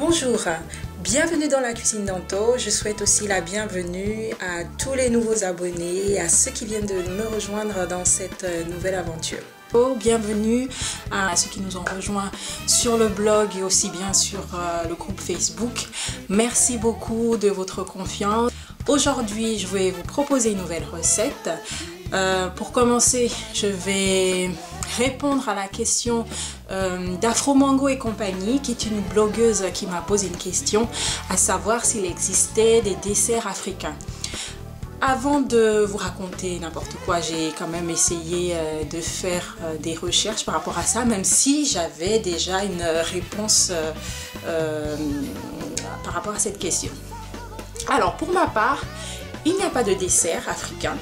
Bonjour, bienvenue dans la cuisine d'Anto. Je souhaite aussi la bienvenue à tous les nouveaux abonnés à ceux qui viennent de me rejoindre dans cette euh, nouvelle aventure. Bienvenue à ceux qui nous ont rejoints sur le blog et aussi bien sur euh, le groupe Facebook. Merci beaucoup de votre confiance. Aujourd'hui, je vais vous proposer une nouvelle recette. Euh, pour commencer, je vais répondre à la question euh, d'Afro Mango et compagnie, qui est une blogueuse qui m'a posé une question, à savoir s'il existait des desserts africains. Avant de vous raconter n'importe quoi, j'ai quand même essayé euh, de faire euh, des recherches par rapport à ça, même si j'avais déjà une réponse par rapport à cette question. Alors, pour ma part, il n'y a pas de dessert africain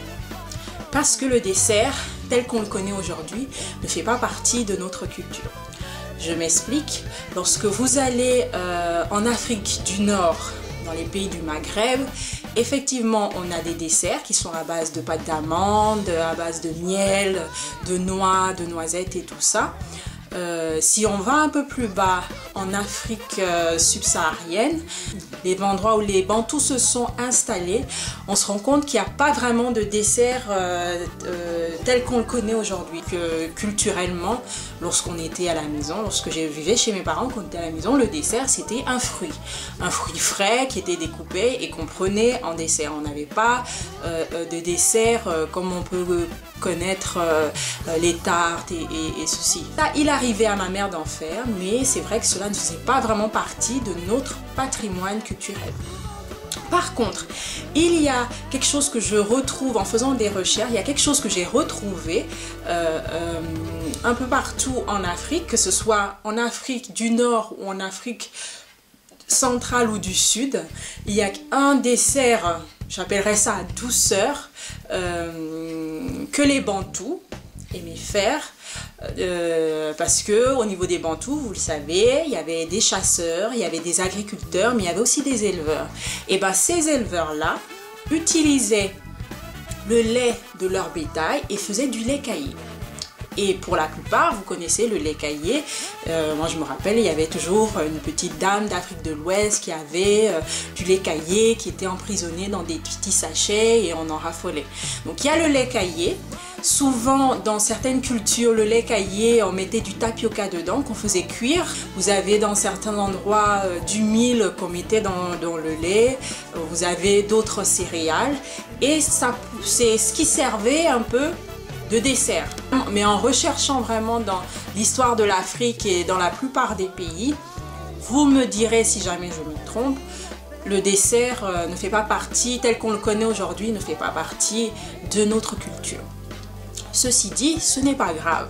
parce que le dessert, tel qu'on le connaît aujourd'hui, ne fait pas partie de notre culture. Je m'explique, lorsque vous allez euh, en Afrique du Nord, dans les pays du Maghreb, effectivement, on a des desserts qui sont à base de pâte d'amande, à base de miel, de noix, de noisettes et tout ça. Euh, si on va un peu plus bas en Afrique euh, subsaharienne, les endroits où les bantous se sont installés, on se rend compte qu'il n'y a pas vraiment de dessert euh, tel qu'on le connaît aujourd'hui. Culturellement, lorsqu'on était à la maison, lorsque je vivais chez mes parents, quand on à la maison, le dessert c'était un fruit. Un fruit frais qui était découpé et qu'on prenait en dessert. On n'avait pas de dessert comme on peut connaître les tartes et, ceci. Arrivé à ma mère d'en faire, mais c'est vrai que cela ne faisait pas vraiment partie de notre patrimoine culturel. Par contre, il y a quelque chose que je retrouve en faisant des recherches, il y a quelque chose que j'ai retrouvé euh, euh, un peu partout en Afrique, que ce soit en Afrique du Nord ou en Afrique centrale ou du Sud. Il y a un dessert, j'appellerais ça douceur, euh, que les Bantous aimaient faire euh, parce que au niveau des Bantous, vous le savez, il y avait des chasseurs, il y avait des agriculteurs, mais il y avait aussi des éleveurs. Et bien ces éleveurs-là utilisaient le lait de leur bétail et faisaient du lait caillé. Et pour la plupart, vous connaissez le lait caillé. Euh, moi, je me rappelle, il y avait toujours une petite dame d'Afrique de l'Ouest qui avait euh, du lait caillé qui était emprisonné dans des petits sachets et on en raffolait. Donc, il y a le lait caillé. Souvent, dans certaines cultures, le lait caillé, on mettait du tapioca dedans qu'on faisait cuire. Vous avez dans certains endroits euh, du mil qu'on mettait dans, dans, le lait. Vous avez d'autres céréales. Et c'est ce qui servait un peu de dessert. Mais en recherchant vraiment dans l'histoire de l'Afrique et dans la plupart des pays, vous me direz si jamais je me trompe, le dessert euh, ne fait pas partie, tel qu'on le connaît aujourd'hui, ne fait pas partie de notre culture. Ceci dit, ce n'est pas grave.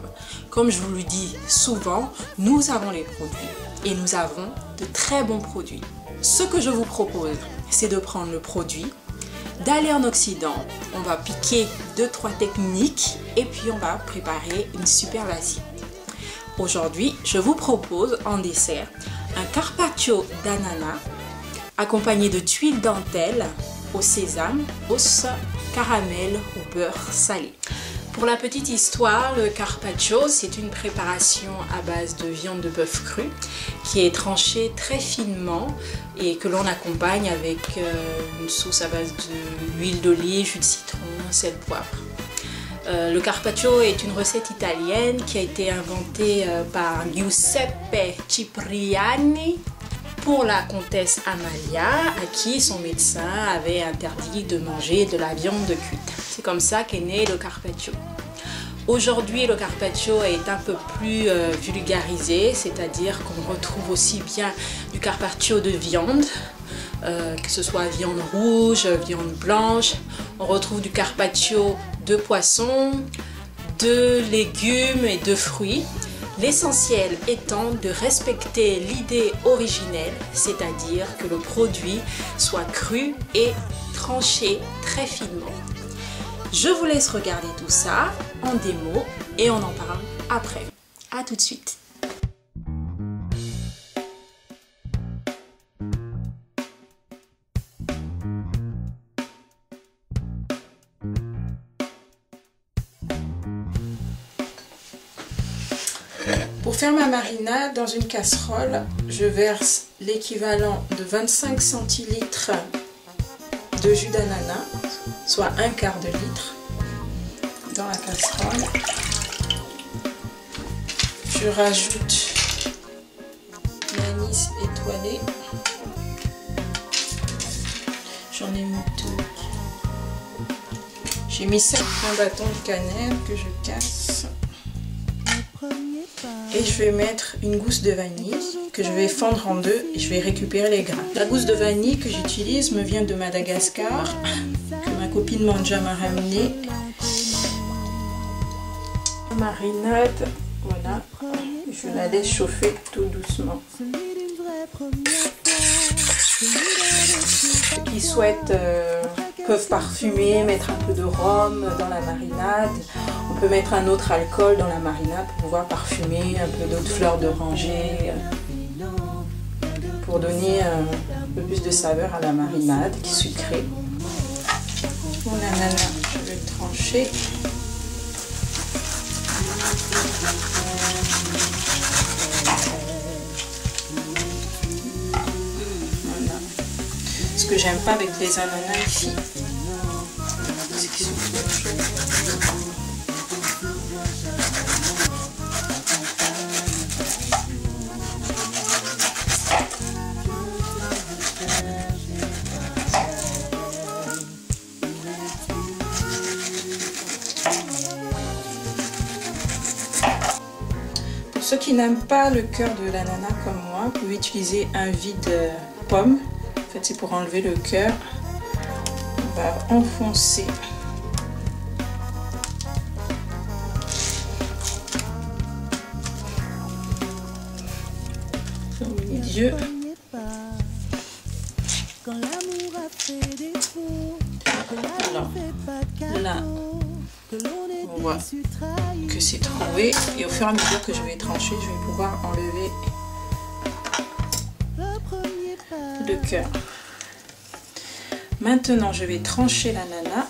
Comme je vous le dis souvent, nous avons les produits et nous avons de très bons produits. Ce que je vous propose, c'est de prendre le produit, d'aller en Occident. On va piquer deux trois techniques et puis on va préparer une super assiette. Aujourd'hui, je vous propose en dessert un carpaccio d'ananas accompagné de tuiles dentelles au sésame, sauce caramel ou beurre salé. Pour la petite histoire, le carpaccio, c'est une préparation à base de viande de bœuf cru qui est tranchée très finement et que l'on accompagne avec euh, une sauce à base d'huile d'olive, jus de citron, sel, poivre. Euh, le carpaccio est une recette italienne qui a été inventée euh, par Giuseppe Cipriani pour la comtesse Amalia, à qui son médecin avait interdit de manger de la viande cuite. C'est comme ça qu'est né le carpaccio. Aujourd'hui, le carpaccio est un peu plus euh, vulgarisé, c'est-à-dire qu'on retrouve aussi bien du carpaccio de viande, euh, que ce soit viande rouge, viande blanche. On retrouve du carpaccio de poisson, de légumes et de fruits. L'essentiel étant de respecter l'idée originelle, c'est-à-dire que le produit soit cru et tranché très finement. Je vous laisse regarder tout ça en démo et on en parle après. A tout de suite. Pour faire ma marinade, dans une casserole, je verse l'équivalent de 25 centilitres de jus d'ananas, soit un quart de litre, dans la casserole. Je rajoute l'anis étoilé. J'en ai mis deux. J'ai mis ça un bâton de cannelle que je casse. Et je vais mettre une gousse de vanille que je vais fendre en deux et je vais récupérer les grains. La gousse de vanille que j'utilise me vient de Madagascar, que ma copine Manja m'a ramené. Marinade, voilà. Je la laisse chauffer tout doucement. Ceux qui souhaitent euh, peuvent parfumer, mettre un peu de rhum dans la marinade. On peut mettre un autre alcool dans la marinade pour pouvoir parfumer un peu d'autres fleurs d'oranger pour donner un peu plus de saveur à la marinade qui est sucrée. Mon ananas, je vais le trancher. Voilà. Ce que j'aime pas avec les ananas ici, qui n'aiment pas le cœur de l'ananas comme moi, vous pouvez utiliser un vide pomme. En fait, c'est pour enlever le cœur. On va enfoncer. Au milieu. Alors, là, on voit que c'est trouvé et au fur et à mesure que je vais trancher, je vais pouvoir enlever le cœur. Maintenant, je vais trancher l'ananas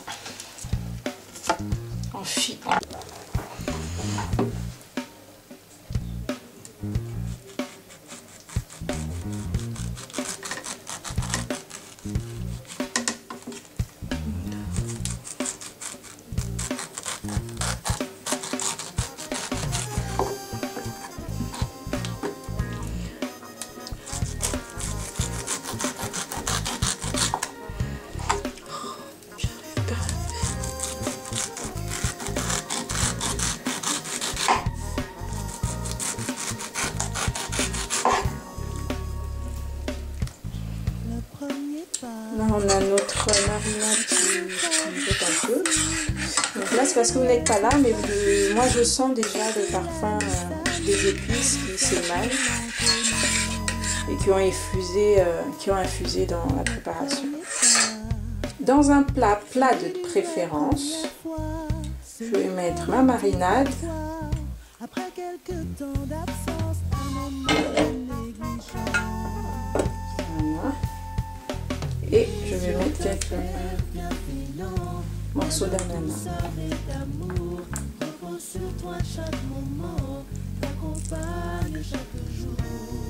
parce que vous n'êtes pas là, mais vous- moi, je sens déjà le parfum euh, des épices qui s'émalent et qui ont, infusé, euh, qui ont infusé dans la préparation. Dans un plat plat de préférence, je vais mettre ma marinade. Et je vais mettre quelques morceaux d'ananas.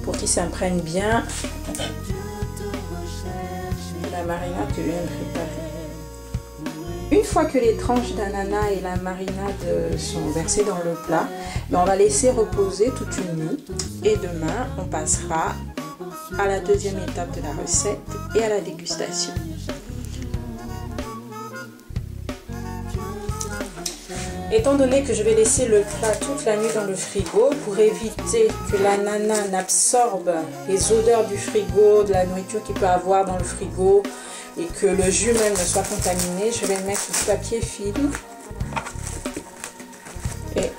Pour qu'ils s'imprègnent bien la marinade que je viens de préparer. Une fois que les tranches d'ananas et la marinade sont versées dans le plat, ben, on va laisser reposer toute une nuit. Et demain, on passera à la deuxième étape de la recette et à la dégustation. Étant donné que je vais laisser le plat toute la nuit dans le frigo pour éviter que l'ananas n'absorbe les odeurs du frigo, de la nourriture qu'il peut avoir dans le frigo et que le jus même ne soit contaminé, je vais mettre du papier film et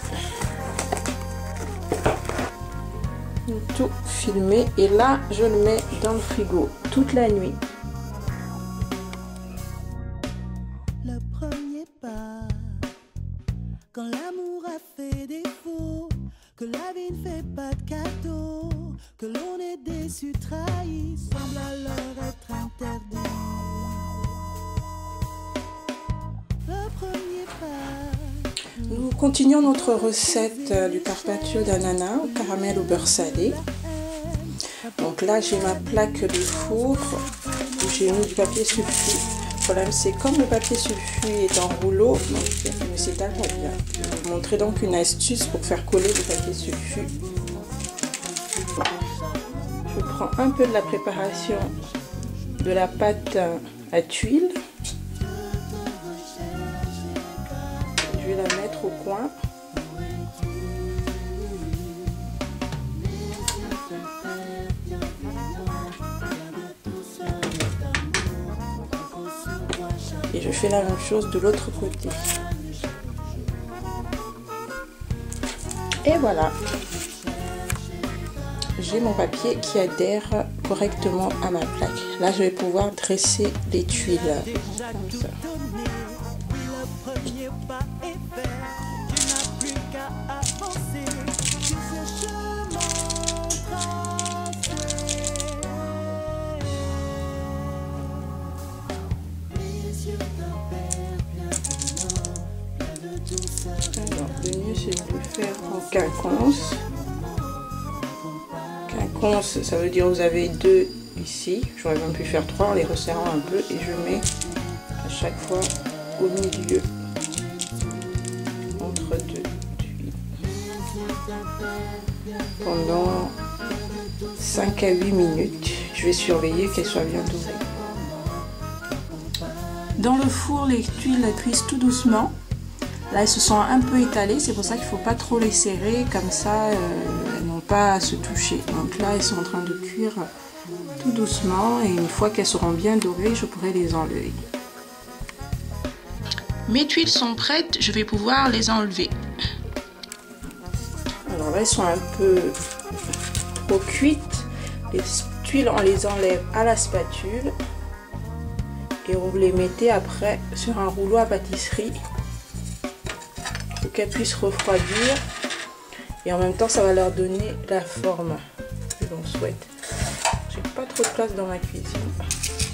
tout filmer et là je le mets dans le frigo toute la nuit. Notre recette euh, du carpaccio d'ananas au caramel au beurre salé. Donc là, j'ai ma plaque de four où j'ai mis du papier sulfu. Le problème, c'est comme le papier sulfu est en rouleau, donc. Je vais vous montrer donc une astuce pour faire coller le papier sulfu. Je prends un peu de la préparation de la pâte à tuile. Je vais la mettre au coin. Je fais la même chose de l'autre côté. Et voilà. J'ai mon papier qui adhère correctement à ma plaque. Là, je vais pouvoir dresser les tuiles de le faire en quinconce. Quinconce, ça veut dire vous avez deux ici. J'aurais même pu faire trois en les resserrant un peu et je mets à chaque fois au milieu entre deux tuiles pendant 5 à 8 minutes. Je vais surveiller qu'elles soient bien dorées. Dans le four, les tuiles cuisent tout doucement. Là, elles se sont un peu étalées, c'est pour ça qu'il ne faut pas trop les serrer, comme ça, euh, elles n'ont pas à se toucher. Donc là, elles sont en train de cuire tout doucement, et une fois qu'elles seront bien dorées, je pourrai les enlever. Mes tuiles sont prêtes, je vais pouvoir les enlever. Alors là, elles sont un peu trop cuites. Les tuiles, on les enlève à la spatule. Et vous les mettez après sur un rouleau à pâtisserie qu'elles puissent refroidir et en même temps ça va leur donner la forme que l'on souhaite. J'ai pas trop de place dans ma cuisine.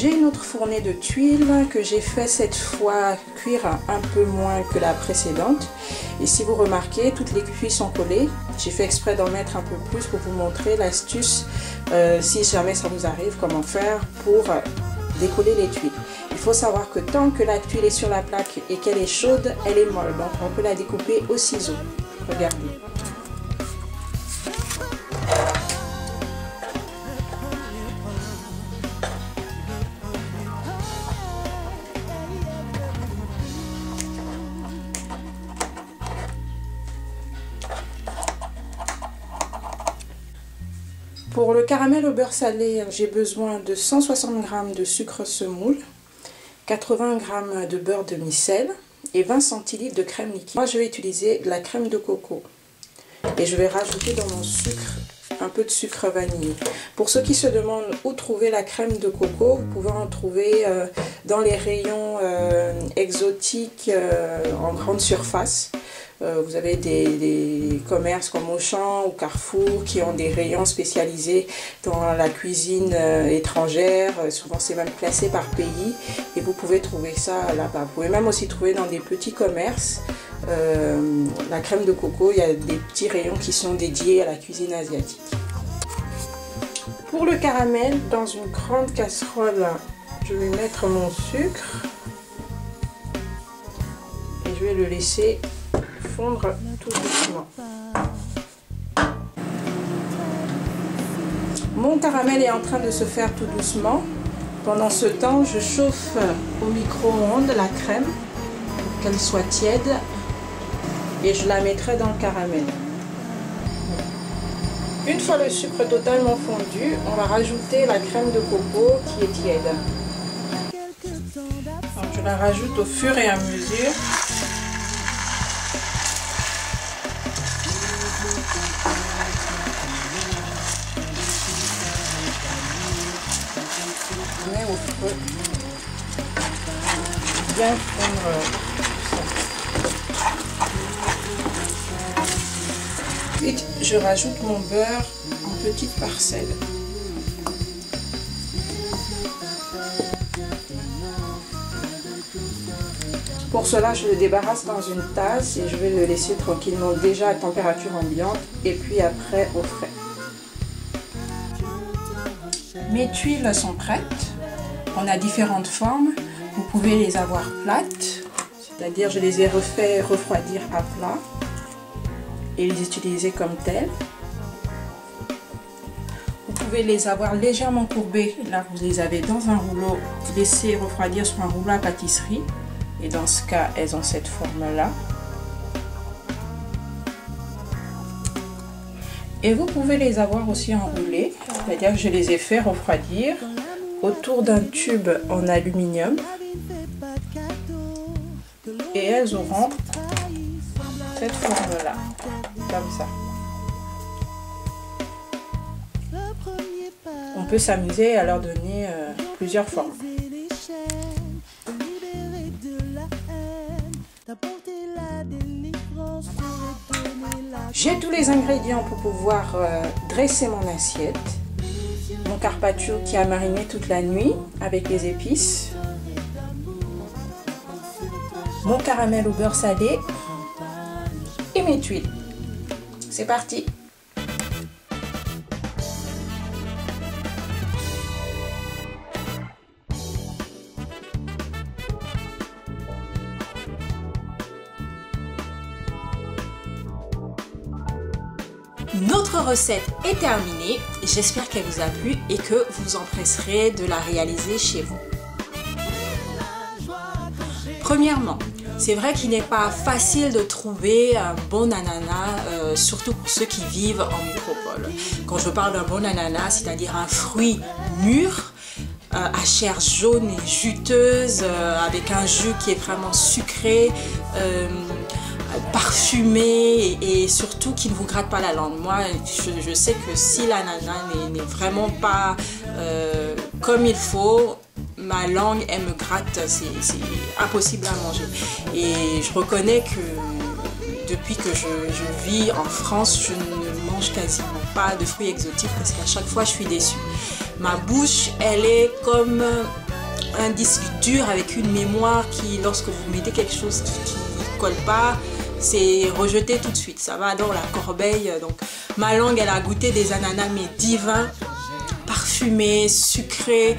J'ai une autre fournée de tuiles que j'ai fait cette fois cuire un peu moins que la précédente. Et si vous remarquez, toutes les cuisses sont collées. J'ai fait exprès d'en mettre un peu plus pour vous montrer l'astuce, euh, si jamais ça vous arrive, comment faire pour décoller les tuiles. Il faut savoir que tant que la tuile est sur la plaque et qu'elle est chaude, elle est molle. Donc on peut la découper au ciseau. Regardez. Caramel au beurre salé, j'ai besoin de 160 g de sucre semoule, 80 g de beurre de micelle et 20 centilitres de crème liquide. Moi, je vais utiliser de la crème de coco et je vais rajouter dans mon sucre un peu de sucre vanillé. Pour ceux qui se demandent où trouver la crème de coco, vous pouvez en trouver euh, dans les rayons euh, exotiques euh, en grande surface. Euh, vous avez des, commerces comme Auchan ou Carrefour qui ont des rayons spécialisés dans la cuisine euh, étrangère. Euh, souvent, c'est même classé par pays et vous pouvez trouver ça là-bas. Vous pouvez même aussi trouver dans des petits commerces la crème de coco. Il y a des petits rayons qui sont dédiés à la cuisine asiatique. Pour le caramel, dans une grande casserole, je vais mettre mon sucre et je vais le laisser fondre tout doucement. Mon caramel est en train de se faire tout doucement. Pendant ce temps, je chauffe au micro-ondes la crème pour qu'elle soit tiède et je la mettrai dans le caramel. Une fois le sucre totalement fondu, on va rajouter la crème de coco qui est tiède. Donc, je la rajoute au fur et à mesure bien prendre tout je rajoute mon beurre en petites parcelles. Pour cela, je le débarrasse dans une tasse et je vais le laisser tranquillement déjà à température ambiante et puis après au frais. Mes tuiles sont prêtes. On a différentes formes. Vous pouvez les avoir plates, c'est-à-dire je les ai refait refroidir à plat et les utiliser comme telles. Vous pouvez les avoir légèrement courbées. Là, vous les avez dans un rouleau, laisser refroidir sur un rouleau à pâtisserie. Et dans ce cas, elles ont cette forme-là. Et vous pouvez les avoir aussi enroulées, c'est-à-dire que je les ai fait refroidir autour d'un tube en aluminium. Et elles auront cette forme-là, comme ça. On peut s'amuser à leur donner euh, plusieurs formes. J'ai tous les ingrédients pour pouvoir euh, dresser mon assiette. Carpaccio qui a mariné toute la nuit avec les épices. Mon caramel au beurre salé. Et mes tuiles. C'est parti Notre recette est terminée. J'espère qu'elle vous a plu et que vous empresserez de la réaliser chez vous. Premièrement, c'est vrai qu'il n'est pas facile de trouver un bon ananas, euh, surtout pour ceux qui vivent en métropole. Quand je parle d'un bon ananas, c'est-à-dire un fruit mûr, euh, à chair jaune et juteuse, euh, avec un jus qui est vraiment sucré, parfumé et, surtout qui ne vous gratte pas la langue. Moi, je, sais que si l'ananas n'est vraiment pas euh, comme il faut, ma langue, elle me gratte, c'est impossible à manger. Et je reconnais que depuis que je, vis en France, je ne mange quasiment pas de fruits exotiques parce qu'à chaque fois, je suis déçue. Ma bouche, elle est comme un disque dur avec une mémoire qui, lorsque vous mettez quelque chose qui ne colle pas, c'est rejeté tout de suite. Ça va dans la corbeille. Donc ma langue, elle a goûté des ananas mais divins, parfumés, sucrés,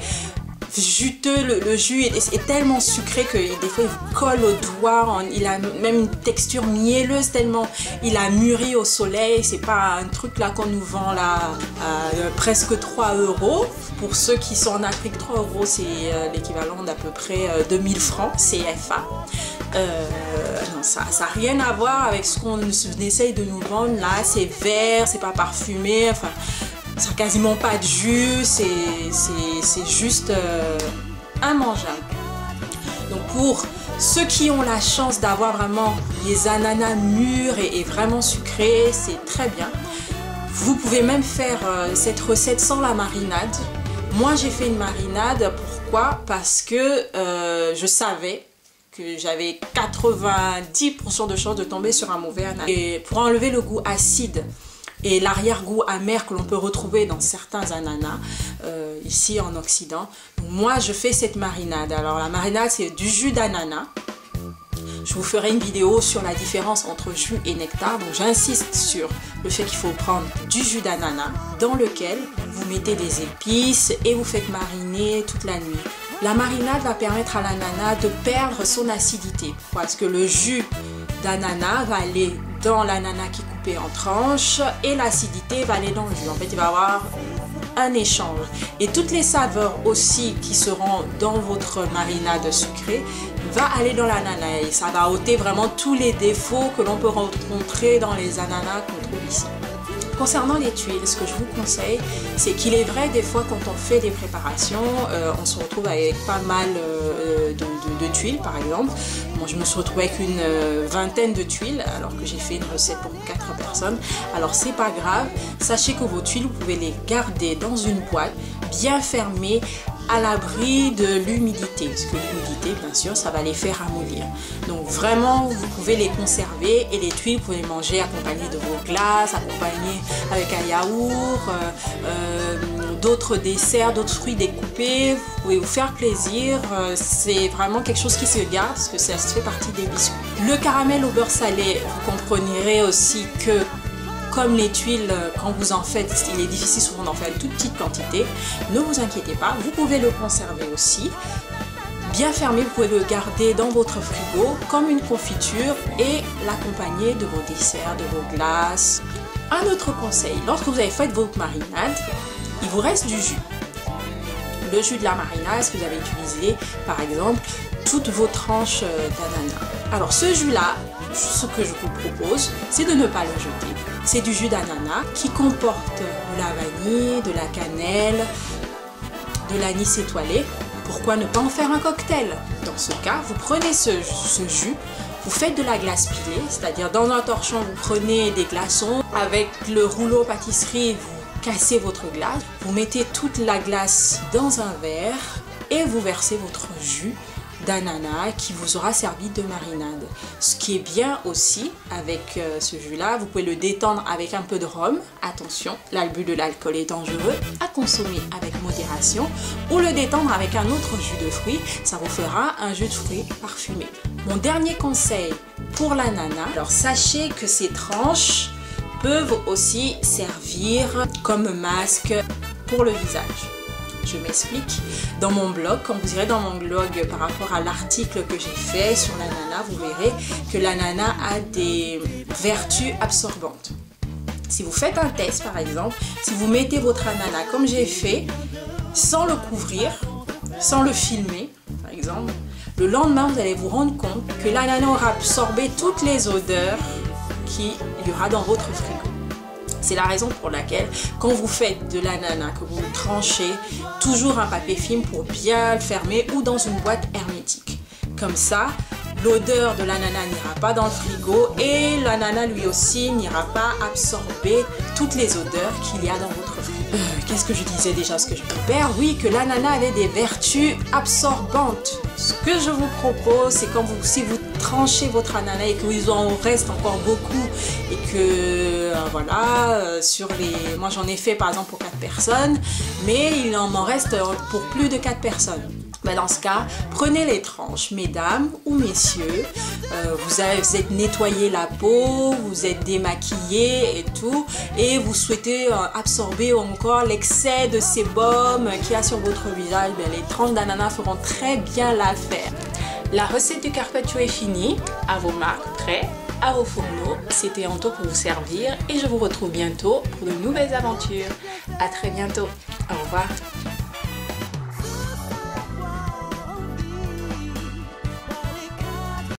juteux. Le, jus est, tellement sucré que des fois il colle au doigt. il a même une texture mielleuse tellement il a mûri au soleil. C'est pas un truc là qu'on nous vend là à presque 3 euros. Pour ceux qui sont en Afrique, 3 euros c'est euh, l'équivalent d'à peu près 2000 euh, francs CFA. Euh, ça n'a rien à voir avec ce qu'on essaye de nous vendre là. C'est vert, c'est pas parfumé, enfin, ça n'a quasiment pas de jus, c'est juste euh, immangeable. Donc pour ceux qui ont la chance d'avoir vraiment les ananas mûrs et, vraiment sucrés, c'est très bien. Vous pouvez même faire euh, cette recette sans la marinade. Moi j'ai fait une marinade, pourquoi? Parce que je savais que j'avais 90% de chances de tomber sur un mauvais ananas. Et pour enlever le goût acide et l'arrière-goût amer que l'on peut retrouver dans certains ananas euh, ici en Occident, moi je fais cette marinade. Alors la marinade c'est du jus d'ananas. Je vous ferai une vidéo sur la différence entre jus et nectar. Donc j'insiste sur le fait qu'il faut prendre du jus d'ananas dans lequel vous mettez des épices et vous faites mariner toute la nuit. La marinade va permettre à l'ananas de perdre son acidité parce que le jus d'ananas va aller dans l'ananas qui est coupé en tranches et l'acidité va aller dans le jus. En fait, il va y avoir un échange. Et toutes les saveurs aussi qui seront dans votre marinade sucrée va aller dans l'ananas et ça va ôter vraiment tous les défauts que l'on peut rencontrer dans les ananas qu'on trouve ici. Concernant les tuiles, ce que je vous conseille, c'est qu'il est vrai des fois quand on fait des préparations, euh, on se retrouve avec pas mal euh, de, tuiles par exemple. Moi je me suis retrouvée avec une euh, vingtaine de tuiles alors que j'ai fait une recette pour 4 personnes. Alors c'est pas grave, sachez que vos tuiles, vous pouvez les garder dans une boîte bien fermée à l'abri de l'humidité. Parce que l'humidité, bien sûr, ça va les faire ramollir. Donc vraiment, vous pouvez les conserver et les tuiles, vous pouvez les manger accompagnées de vos glaces, accompagnées avec un yaourt, euh, euh, d'autres desserts, d'autres fruits découpés. Vous pouvez vous faire plaisir. Euh, c'est vraiment quelque chose qui se garde parce que ça fait partie des biscuits. Le caramel au beurre salé, vous comprendrez aussi que comme les tuiles, quand vous en faites, il est difficile souvent d'en faire une toute petite quantité. Ne vous inquiétez pas, vous pouvez le conserver aussi. Bien fermé, vous pouvez le garder dans votre frigo comme une confiture et l'accompagner de vos desserts, de vos glaces. Un autre conseil, lorsque vous avez fait votre marinade, il vous reste du jus. Le jus de la marinade, que vous avez utilisé, par exemple, toutes vos tranches d'ananas. Alors ce jus-là, ce que je vous propose, c'est de ne pas le jeter. C'est du jus d'ananas qui comporte de la vanille, de la cannelle, de l'anis étoilé. Pourquoi ne pas en faire un cocktail? Dans ce cas, vous prenez ce, ce jus, vous faites de la glace pilée, c'est-à-dire dans un torchon, vous prenez des glaçons, avec le rouleau pâtisserie, vous cassez votre glace, vous mettez toute la glace dans un verre et vous versez votre jus d'ananas qui vous aura servi de marinade. Ce qui est bien aussi avec euh, ce jus-là, vous pouvez le détendre avec un peu de rhum. Attention, l'albut de l'alcool est dangereux, à consommer avec modération. Ou le détendre avec un autre jus de fruits, ça vous fera un jus de fruits parfumé. Mon dernier conseil pour l'ananas, alors sachez que ces tranches peuvent aussi servir comme masque pour le visage. Je m'explique. Dans mon blog, quand vous irez dans mon blog par rapport à l'article que j'ai fait sur l'ananas, vous verrez que l'ananas a des vertus absorbantes. Si vous faites un test par exemple, si vous mettez votre ananas comme j'ai fait, sans le couvrir, sans le filmer par exemple, le lendemain vous allez vous rendre compte que l'ananas aura absorbé toutes les odeurs y aura dans votre frigo. C'est la raison pour laquelle, quand vous faites de l'ananas, que vous tranchez, toujours un papier film pour bien le fermer ou dans une boîte hermétique. Comme ça, l'odeur de l'ananas n'ira pas dans le frigo et l'ananas lui aussi n'ira pas absorber toutes les odeurs qu'il y a dans votre. Euh, Qu'est-ce que je disais déjà ce que je prépare Oui, que l'ananas avait des vertus absorbantes. Ce que je vous propose, c'est quand vous, si vous tranchez votre ananas et qu'il en reste encore beaucoup et que euh, voilà, euh, sur les, moi j'en ai fait par exemple pour 4 personnes, mais il en m'en reste pour plus de 4 personnes. Ben dans ce cas, prenez les tranches, mesdames ou messieurs. Euh, vous, avez, êtes nettoyé la peau, vous êtes démaquillé et tout, et vous souhaitez euh, absorber encore l'excès de sébum qu'il y a sur votre visage. Ben, les tranches d'ananas feront très bien l'affaire. La recette du carpaccio est finie. À vos marques prêts, à vos fourneaux. C'était Anto pour vous servir et je vous retrouve bientôt pour de nouvelles aventures. À très bientôt. Au revoir.